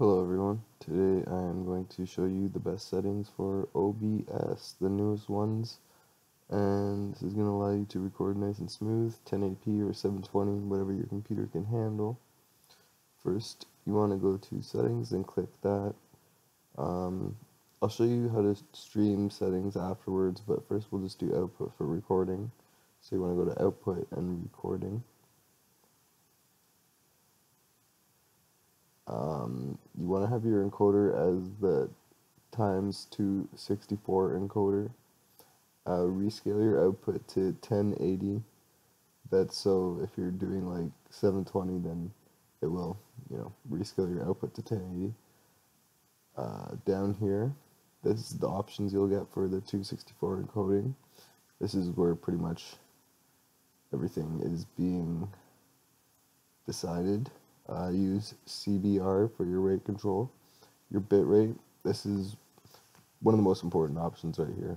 Hello everyone, today I am going to show you the best settings for OBS, the newest ones, and this is going to allow you to record nice and smooth, 1080p or 720, whatever your computer can handle. First, you want to go to settings and click that. Um, I'll show you how to stream settings afterwards, but first we'll just do output for recording. So you want to go to output and recording. You want to have your encoder as the times 264 encoder. Uh, rescale your output to 1080. That's so if you're doing like 720, then it will, you know, rescale your output to 1080. Uh, down here, this is the options you'll get for the 264 encoding. This is where pretty much everything is being decided. Uh, use CBR for your rate control. Your bit rate, this is one of the most important options right here.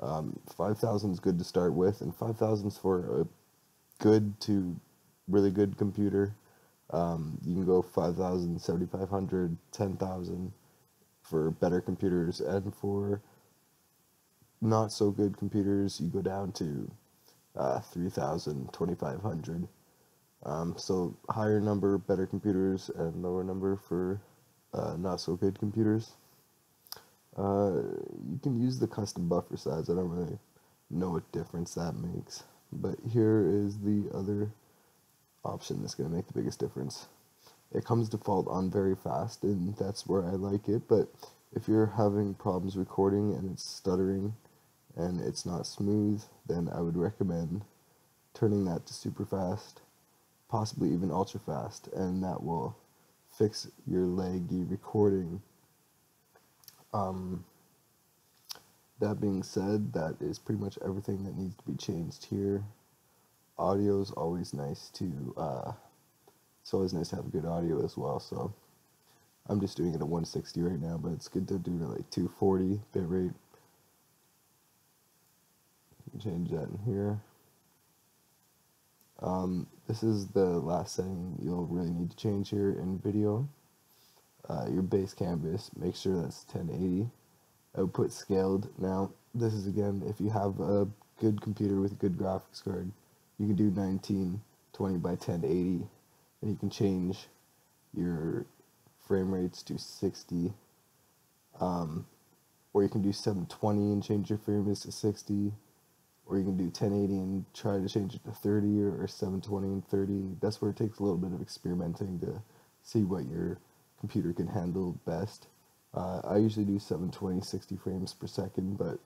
Um, 5000 is good to start with, and 5000 is for a good to really good computer. Um, you can go 5000, 7500, 10,000 for better computers, and for not so good computers, you go down to uh, 3000, 2500. Um, so higher number, better computers, and lower number for uh, not so good computers. Uh, you can use the custom buffer size. I don't really know what difference that makes, but here is the other option that's going to make the biggest difference. It comes default on very fast, and that's where I like it. But if you're having problems recording and it's stuttering and it's not smooth, then I would recommend turning that to super fast possibly even ultra fast, and that will fix your laggy recording. Um, that being said, that is pretty much everything that needs to be changed here. Audio is always nice to, uh, it's always nice to have good audio as well, so I'm just doing it at 160 right now, but it's good to do it at like 240 bit rate. Change that in here. Um, this is the last setting you'll really need to change here in video. Uh, your base canvas, make sure that's 1080. Output scaled. Now, this is again, if you have a good computer with a good graphics card, you can do 1920 by 1080, and you can change your frame rates to 60. Um, or you can do 720 and change your frame rates to 60 or you can do 1080 and try to change it to 30 or, 720 and 30. That's where it takes a little bit of experimenting to see what your computer can handle best. Uh, I usually do 720, 60 frames per second, but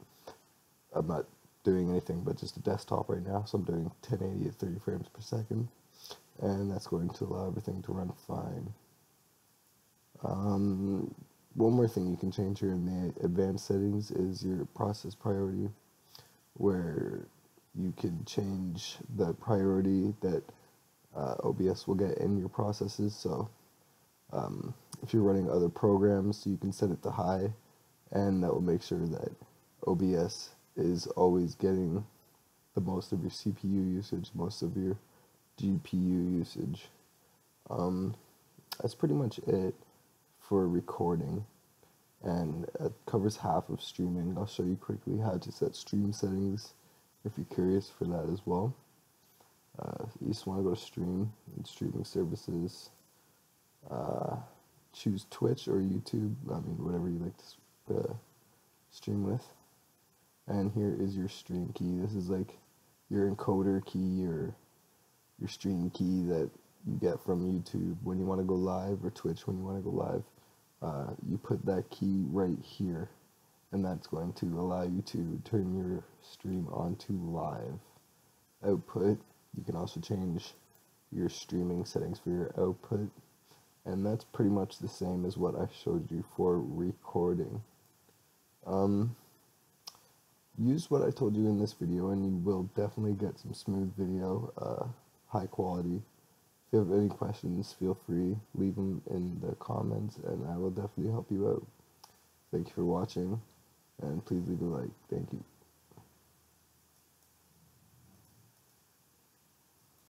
I'm not doing anything but just a desktop right now, so I'm doing 1080 at 30 frames per second, and that's going to allow everything to run fine. Um, one more thing you can change here in the advanced settings is your process priority where you can change the priority that uh, OBS will get in your processes. So um, if you're running other programs, you can set it to high, and that will make sure that OBS is always getting the most of your CPU usage, most of your GPU usage. Um, that's pretty much it for recording and it covers half of streaming. I'll show you quickly how to set stream settings if you're curious for that as well. Uh, you just want to go to stream and streaming services. Uh, choose Twitch or YouTube, I mean, whatever you like to uh, stream with. And here is your stream key. This is like your encoder key or your stream key that you get from YouTube when you want to go live or Twitch when you want to go live uh, you put that key right here and that's going to allow you to turn your stream onto live output. You can also change your streaming settings for your output and that's pretty much the same as what I showed you for recording. Um, use what I told you in this video and you will definitely get some smooth video uh, high quality if you have any questions, feel free, leave them in the comments, and I will definitely help you out. Thank you for watching, and please leave a like. Thank you.